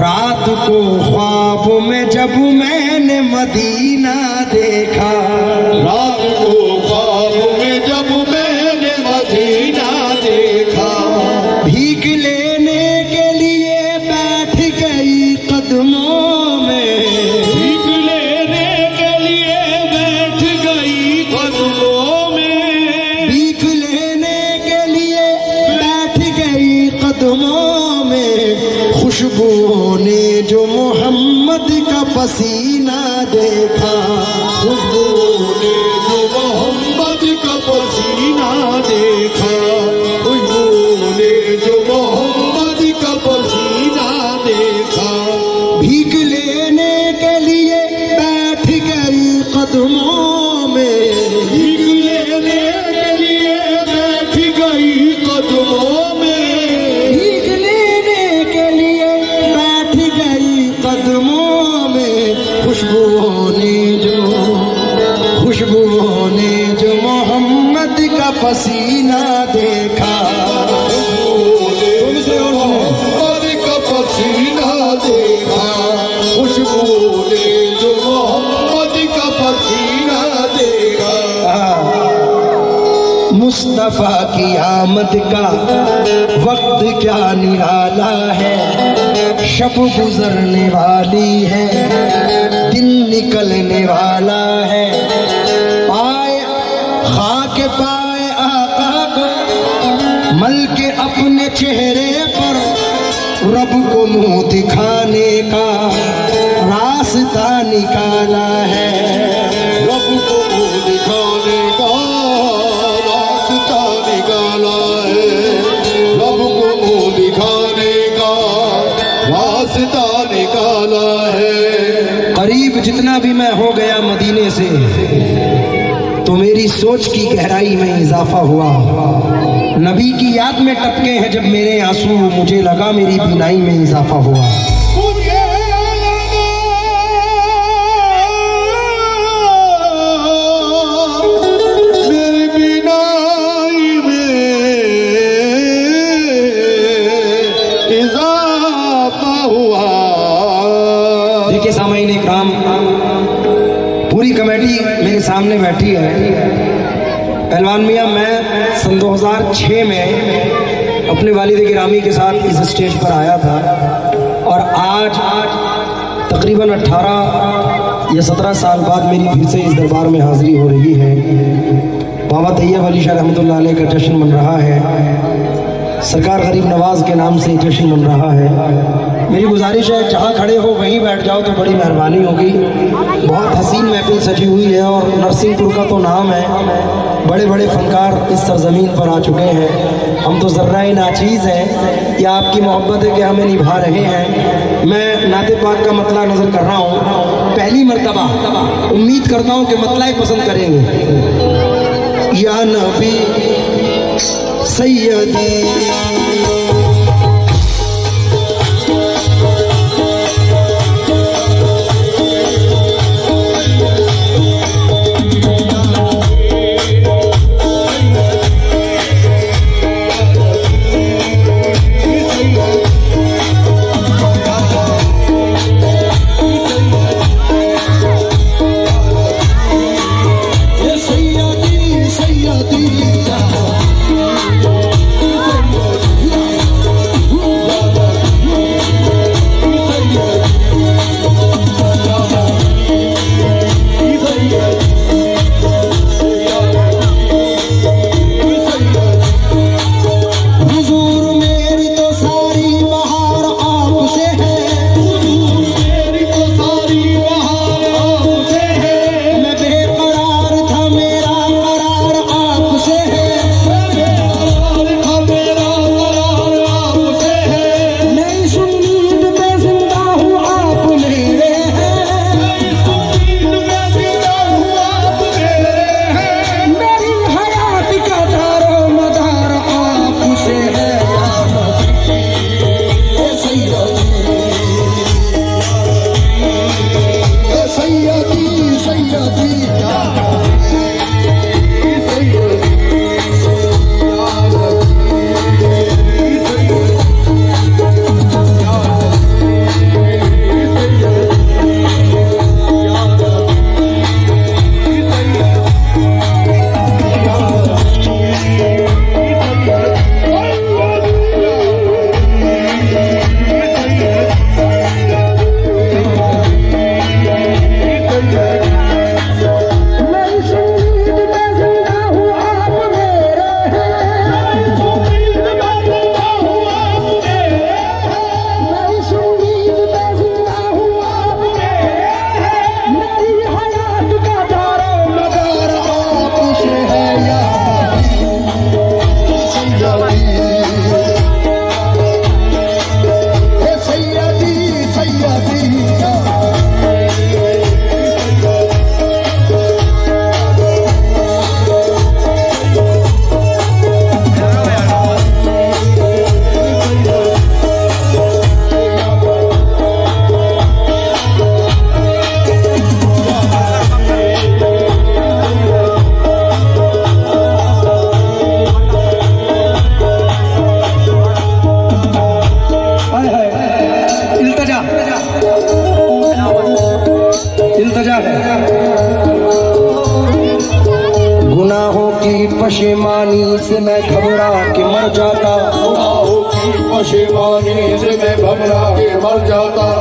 رات کو خواب میں جب میں نے مدینہ دیکھا خوشبو نے جو محمد کا پسینہ دیکھا خوشبو آمد کا وقت کیا نرالا ہے؟ شب گزرنے والی ہے، دن نکلنے والا ہے۔ پائے خاک، پائے آقا کو مل کے اپنے چہرے پر، رب کو منہ دکھانے کا راستہ نکالا ہے۔ رب قریب جتنا بھی میں ہو گیا مدینے سے، تو میری سوچ کی گہرائی میں اضافہ ہوا۔ نبی کی یاد میں ٹپکے ہیں جب میرے آنسو، مجھے لگا میری بینائی میں اضافہ ہوا۔ بیٹھی ہے۔ پہلوان میاں، میں سن دو ہزار چھ میں اپنے والد گرامی کے ساتھ اس اسٹیج پر آیا تھا اور آج تقریباً اٹھارہ یا سترہ سال بعد میری پھر سے اس دربار میں حاضری ہو رہی ہے۔ بابا طیب علی شاہ رحمۃ اللہ علیہ کا جشن من رہا ہے۔ سرکار غریب نواز کے نام سے جشن من رہا ہے۔ گزارش ہے، جہاں کھڑے ہو، وہیں بیٹھ جاؤ تو بڑی مہربانی ہوگی۔ بہت حسین محفل سجی ہوئی ہے اور نرسنگ پور کا تو نام ہے۔ بڑے بڑے فنکار اس سرزمین پر آ چکے ہیں۔ ہم تو ذرہ ناچیز ہیں یہ آپ کی محبت ہے کہ ہمیں نبھا رہے ہیں۔ میں نعت پاک کا مطلع نظر کر رہا ہوں۔ پہلی مرتبہ امید کرتا ہوں کہ مطلع ہی پسند کریں گے۔ یا نبی سیدی سیدی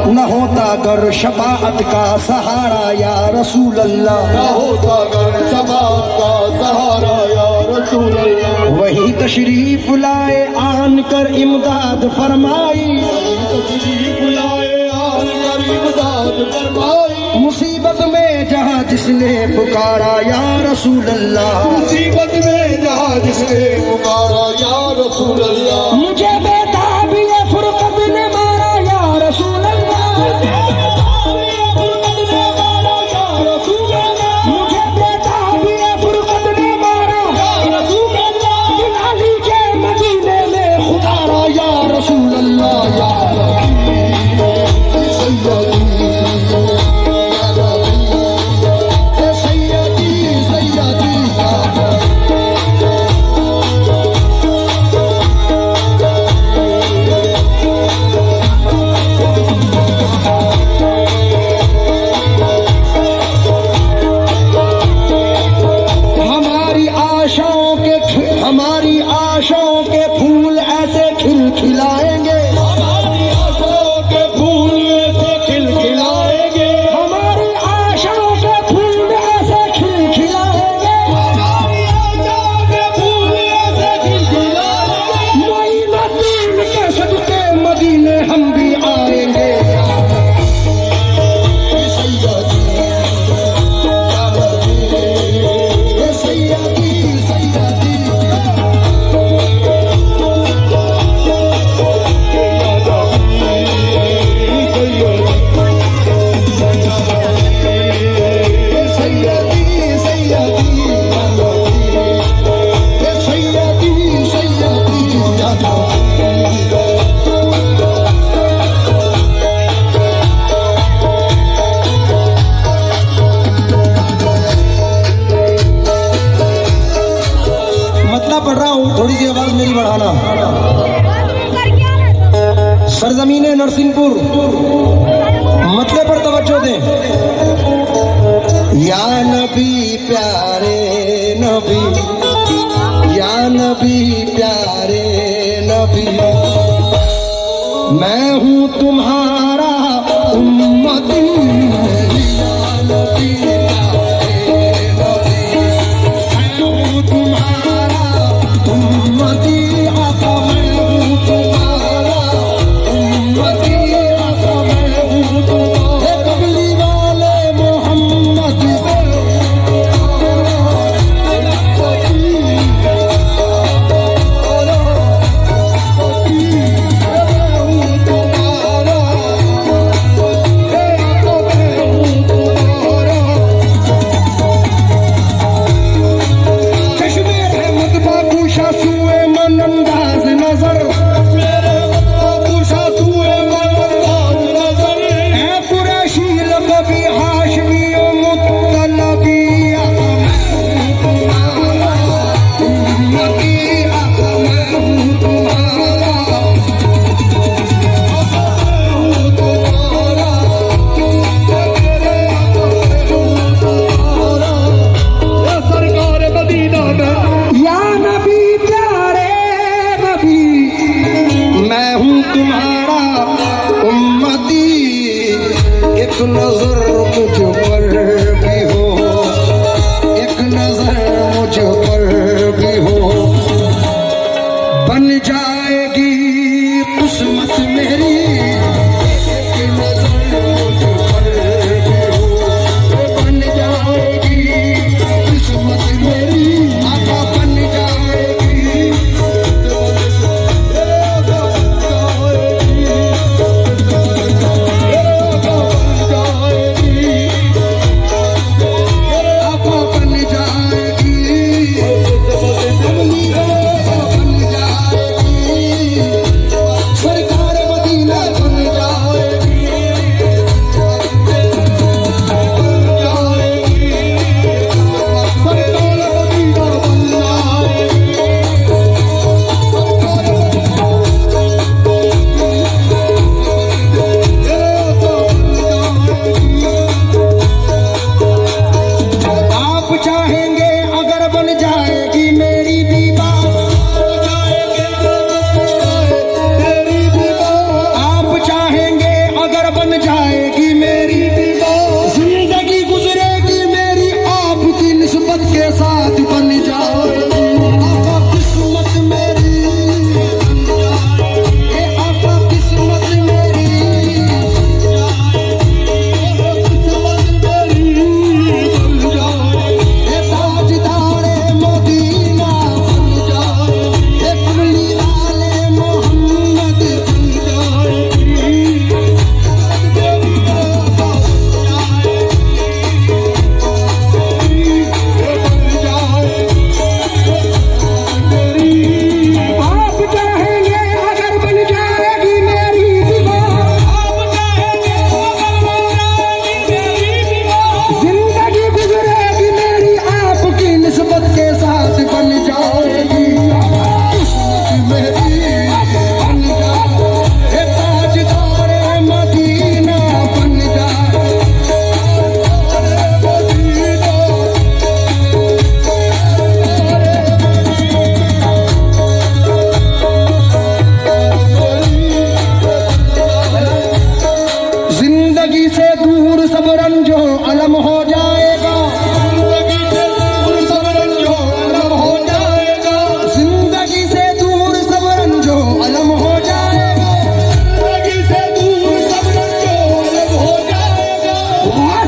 نہ ہوتا گر شباعت کا سہارا یا رسول اللہ۔ نہ ہوتا گر شفاعت کا سہارا یا رسول اللہ۔ وہی تشریف لائے آن کر امداد فرمائی۔ تشریف لائے آن کر امداد فرمائی۔ مصیبت میں جہاں جس نے پکارا یا رسول اللہ۔ مصیبت میں جہاں جس نے پکارا یا رسول اللہ۔ مجھے Madinha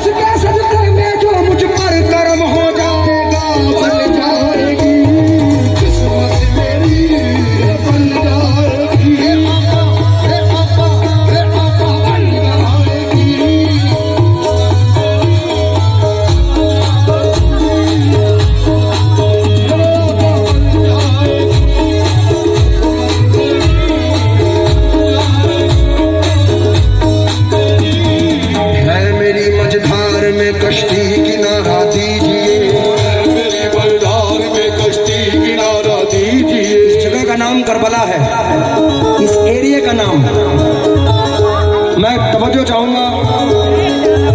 Yes. کربلا ہے۔ اس ایریے کا نام میں توجہ چاہوں گا۔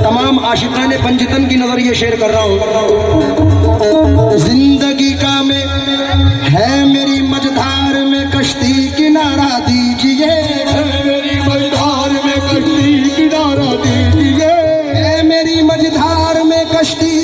تمام عاشقان پنجتن کی نظر یہ شیئر کر رہا ہوں۔ زندگی کا میں ہے میری مجدھار میں کشتی کنارہ دیجیے۔ کشتی میری مجدھار میں کشتی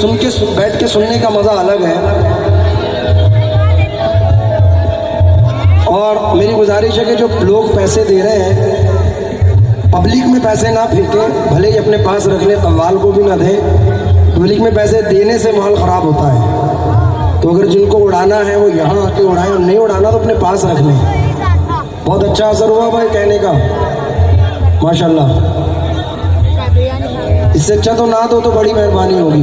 سن کے سن- بیٹھ کے سننے کا مزہ الگ ہے۔ اور میری گزارش ہے کہ جو لوگ پیسے دے رہے ہیں پبلک میں پیسے نہ پھینکیں، بھلے ہی اپنے پاس رکھ لیں قوال کو بھی نہ دیں۔ پبلک میں پیسے دینے سے ماحول خراب ہوتا ہے۔ تو اگر جن کو اڑانا ہے، وہ یہاں آ کے اڑائیں اور نہیں اڑانا، تو اپنے پاس رکھ لیں۔ بہت اچھا اثر ہوا بھائی کہنے کا۔ ماشاء اللہ اس سے اچھا تو نہ دو تو بڑی مہربانی ہوگی۔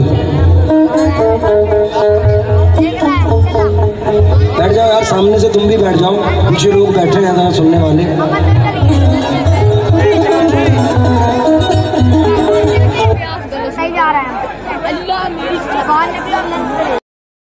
بیٹھ جاؤ یار، سامنے سے تم بھی بیٹھ جاؤ، پیچھے لوگ بیٹھے ہیں ذرا سننے والے۔